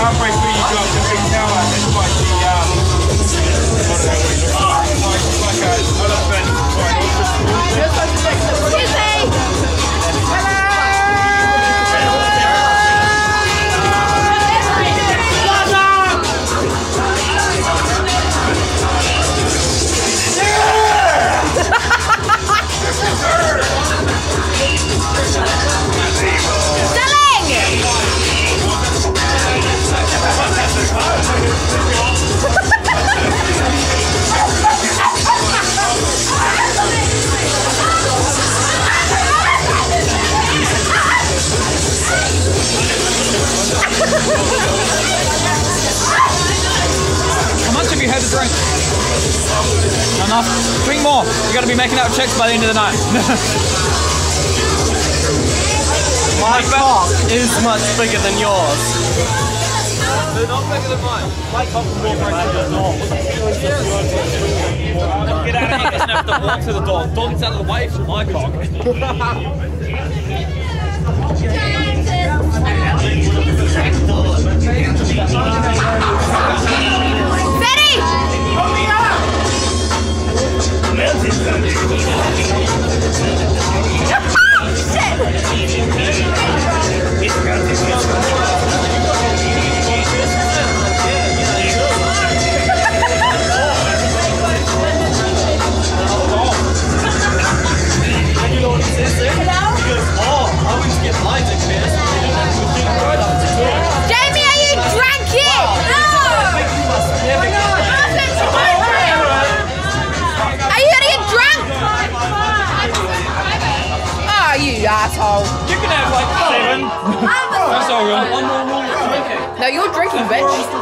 halfway through you drop the big tower drink? Enough. Drink more. You got to be making out checks by the end of the night. My cock is much bigger than yours. They're not bigger than mine. My cock is more bigger than yours. Get out of here. Doesn't have to walk to the door. Door gets out of the way for my cock. Yeah. Drinking, bitch.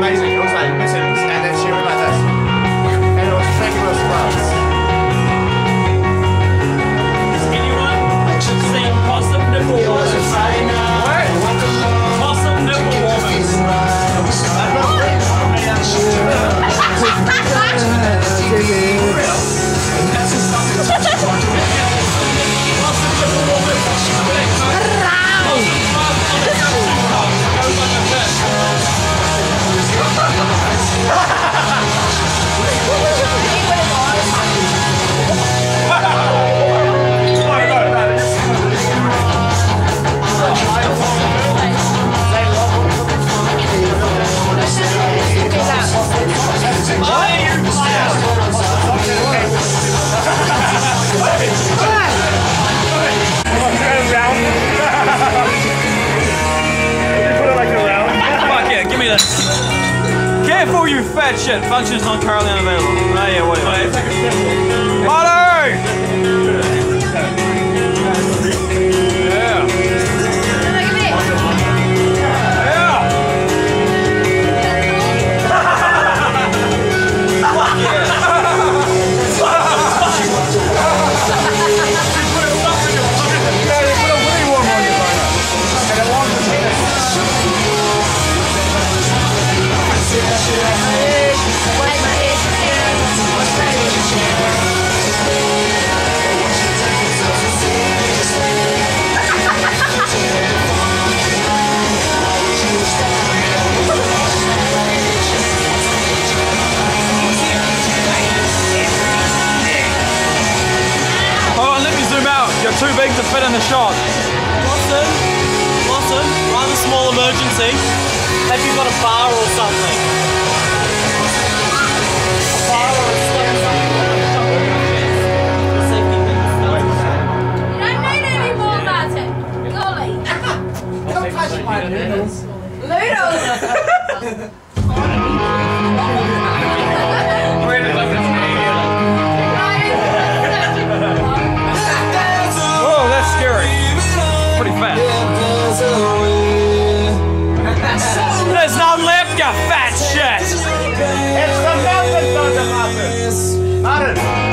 amazing. Shit. Functions not currently unavailable. In the shot. Blossom, Blossom, rather small emergency. Have you got a bar or something? A bar or a stone something? The Pretty fast. Left, you fat shit! It's the.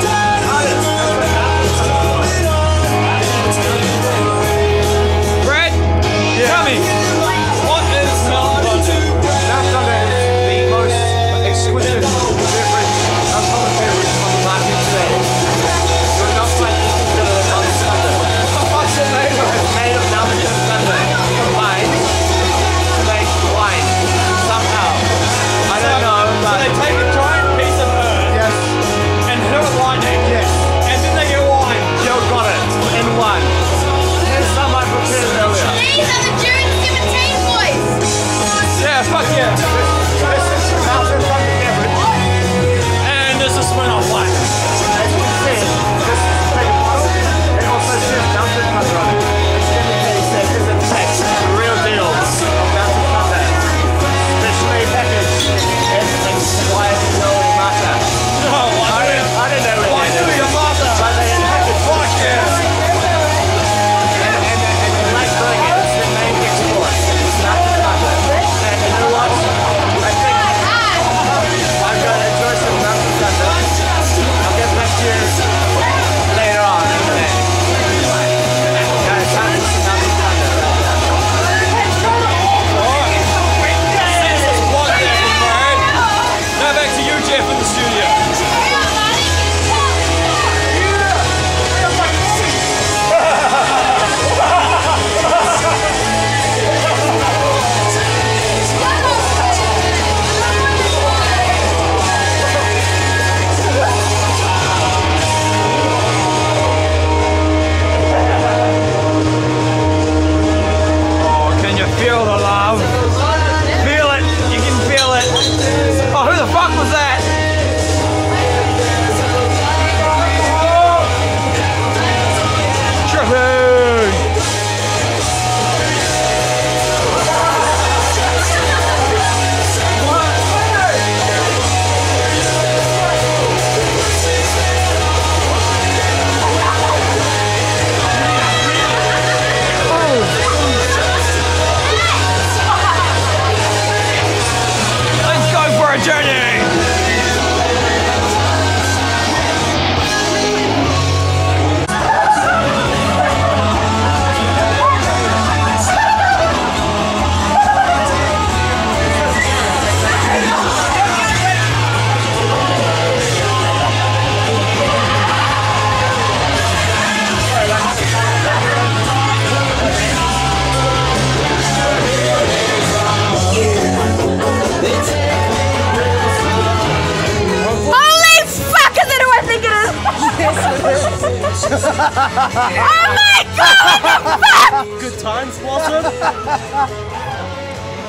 Oh my god, what the fuck? Good times, Blossom?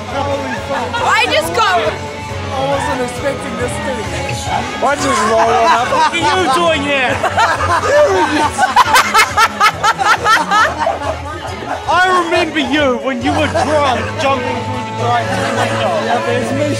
Holy fuck! I just got I wasn't expecting this to I just rolled on up. What are you doing here? I remember you when you were drunk jumping through the drive-through window. Yeah, there's me.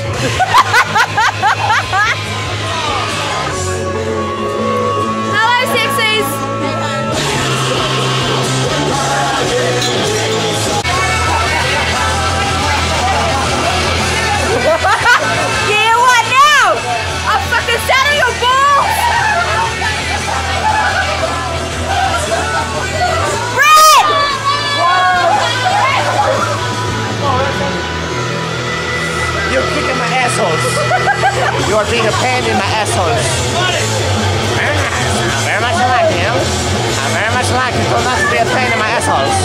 You are being a pain in my assholes. Very nice. I very much like him. I very much like it. Don't have to be a pain in my assholes.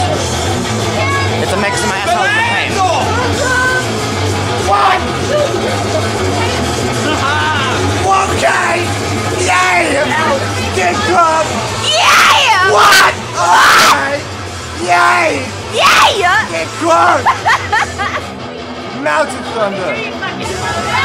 It's a mix of my assholes and pain. What? okay. Yay! Get up. Yeah! What? Okay. Fuck! Mountain Thunder.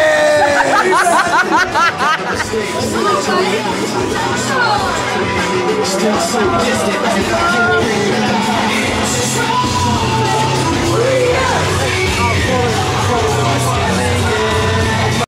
Wendy's.